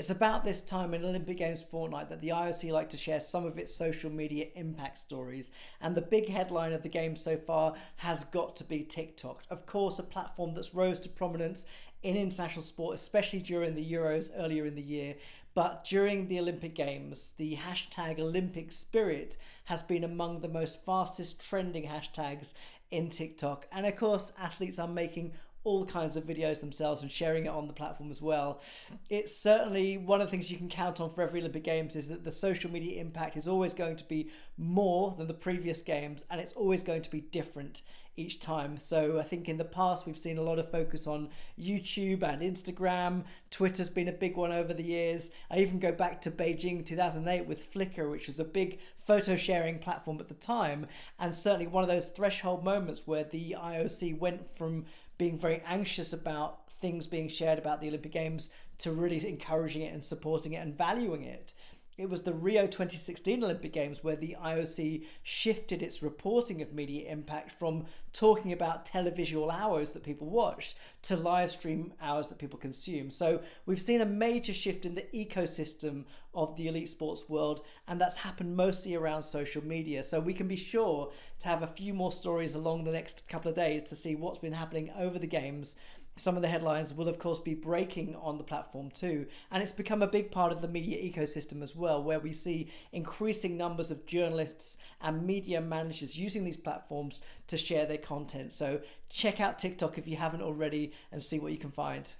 It's about this time in Olympic Games fortnight that the IOC like to share some of its social media impact stories. And the big headline of the game so far has got to be TikTok. Of course, a platform that's rose to prominence in international sport, especially during the Euros earlier in the year. But during the Olympic Games, the hashtag Olympic Spirit has been among the most fastest trending hashtags in TikTok. And of course, athletes are making all kinds of videos themselves and sharing it on the platform as well. It's certainly one of the things you can count on for every Olympic Games is that the social media impact is always going to be more than the previous games and it's always going to be different each time. So I think in the past we've seen a lot of focus on YouTube and Instagram. Twitter's been a big one over the years. I even go back to Beijing 2008 with Flickr, which was a big photo sharing platform at the time, and certainly one of those threshold moments where the IOC went from being very anxious about things being shared about the Olympic Games to really encouraging it and supporting it and valuing it. It was the Rio 2016 Olympic Games where the IOC shifted its reporting of media impact from talking about televisual hours that people watch to live stream hours that people consume. So we've seen a major shift in the ecosystem of the elite sports world, and that's happened mostly around social media. So we can be sure to have a few more stories along the next couple of days to see what's been happening over the games some of the headlines will, of course, be breaking on the platform too. And it's become a big part of the media ecosystem as well, where we see increasing numbers of journalists and media managers using these platforms to share their content. So check out TikTok if you haven't already and see what you can find.